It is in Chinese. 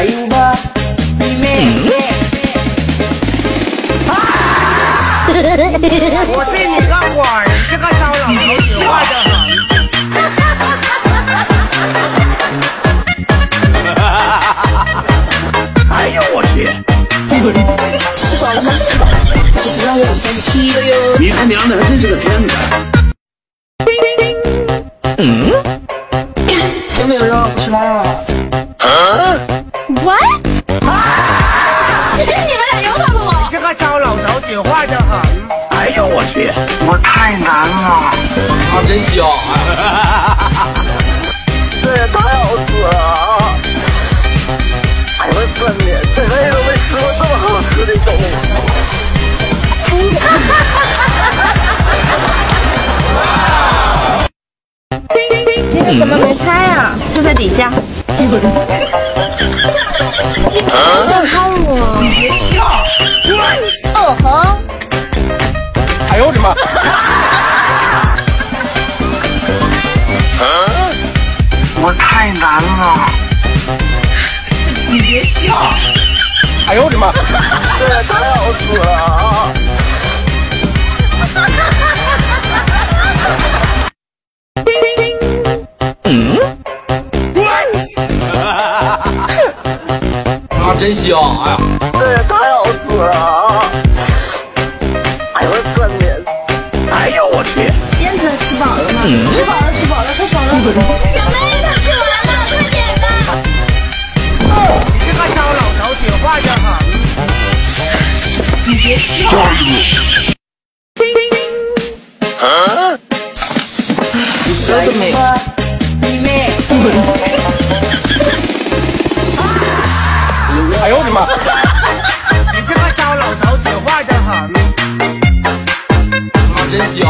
加油吧，妹妹！我是你个花儿，是个烧老头子，画的。哎呦我去！吃饱了吗？吃饱了，这是让我们生气的哟。你他娘的还真是个天才！有烧老头子，画的很。哎呦我去！我太难了。啊，真香啊！这也太好吃了！哎呦我真的，这辈子没吃过这么好吃的东西。这个怎么没拆啊？就在底下。我太难了。你别笑！哎呦我的妈！这也太好吃了！啊，啊真香！哎呀，这也太好吃了！哎吃饱了，吃饱了，快爽了！小妹，他吃完了，快点吧！你这个糟老头子画的很。你别笑。这都没。妹妹，哎呦我的妈！你这个糟老头子画的很。妈，真香！